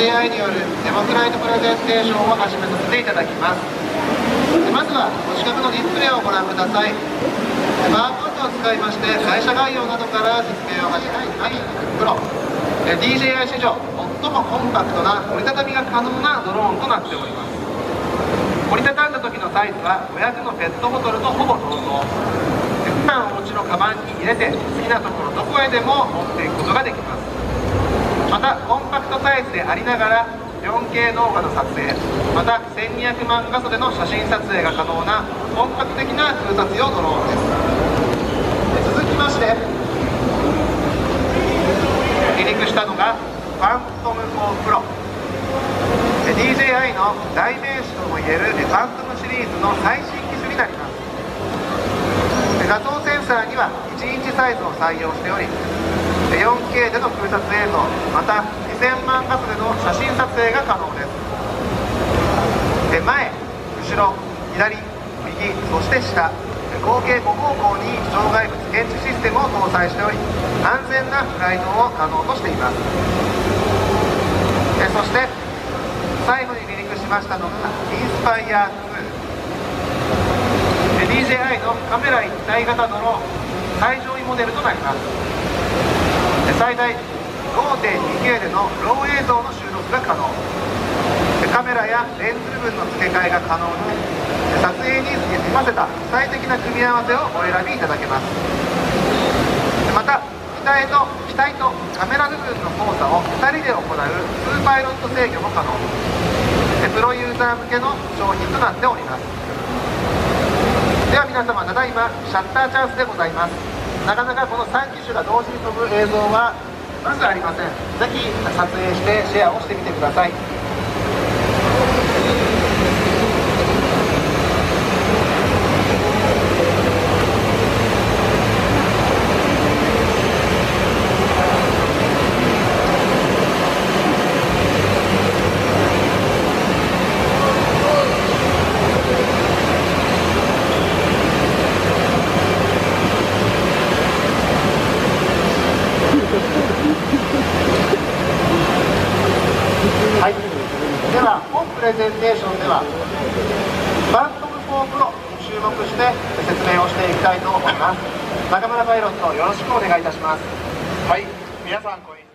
JI によるデモクライトプレゼンテーションを始めさせていただきます。まずはご近くのディスプレイをご覧ください。バーコードを使いまして会社概要などから説明を始めはいプロ DJI 史上最もコンパクトな折りたたみが可能なドローンとなっております。折りたたんだ時のサイズは500のペットボトルとほぼ同等。普段お持ちのカバンに入れて好きなところどこへでも持っていくことができます。またコンパクトサイズでありながら 4K 動画の撮影また1200万画素での写真撮影が可能な本格的な空撮用ドローンです。続きまして離陸したのがファントム4プロ。DJI の代名詞ともいえるファントムシリーズの最新機種になります。画像センサーには1インチサイズを採用しており 4K での空撮映像また2000万画素での写真撮影が可能です。前後ろ左右そして下合計5方向に障害物検知システムを搭載しており安全なフライトを可能としています。そして最後に離陸しましたのがインスパイア 2DJI のカメラ一体型ドローン最上位モデルとなります。最大 5.2K でのロー映像の収録が可能カメラやレンズ部分の付け替えが可能で撮影ニーズに合わせた最適な組み合わせをお選びいただけますまた機体と機体とカメラ部分の操作を2人で行う2パイロット制御も可能プロユーザー向けの商品となっておりますでは皆様ただいまシャッターチャンスでございます。なかなかこの3機種が同時に飛ぶ映像はまずありません。ぜひ撮影してシェアをしてみてください。はいでは本プレゼンテーションではバントム4プロに注目して説明をしていきたいと思います中村パイロットよろしくお願いいたしますはい皆さんこんに。ちは